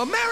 America.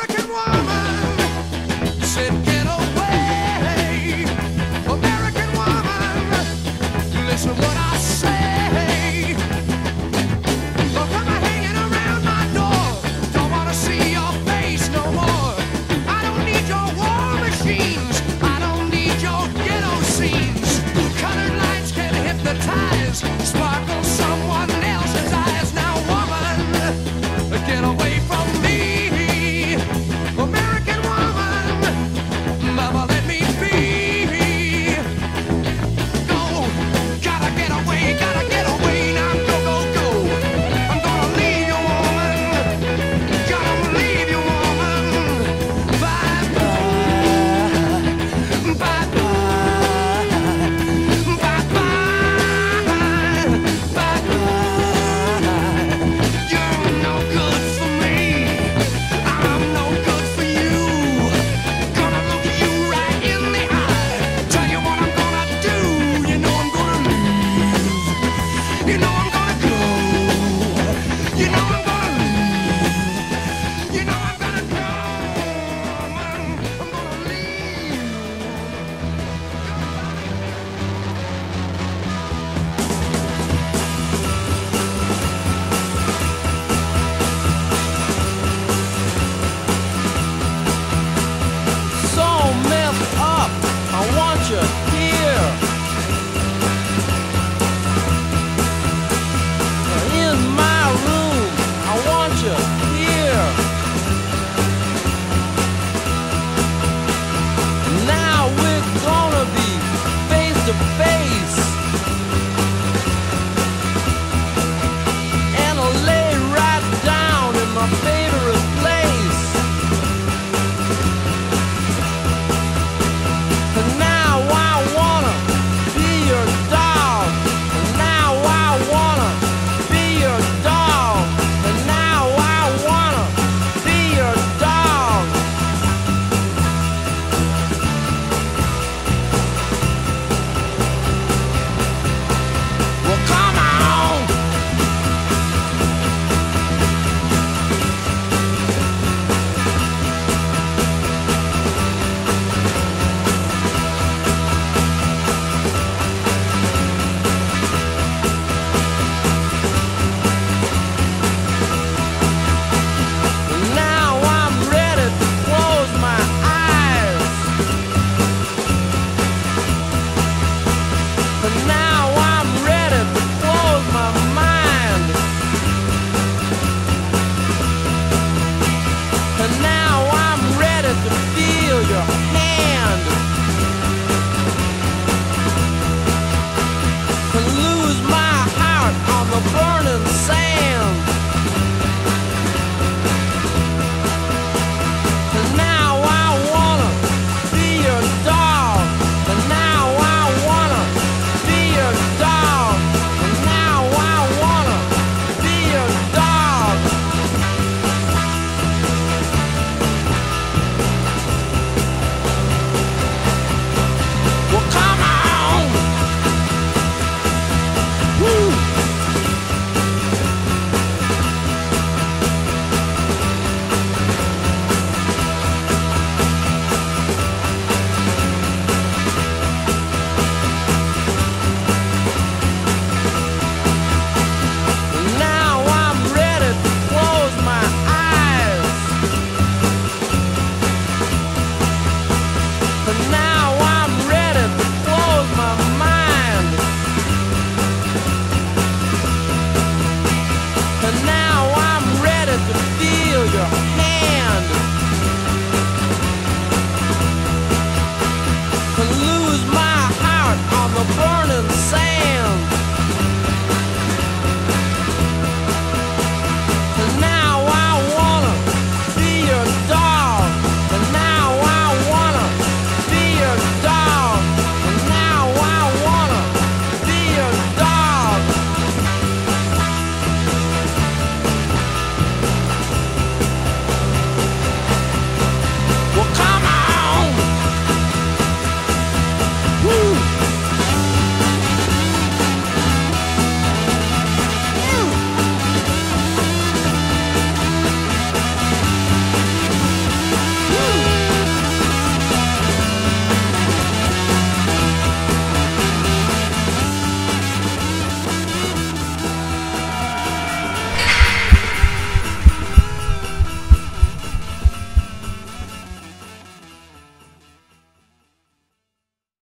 You know I'm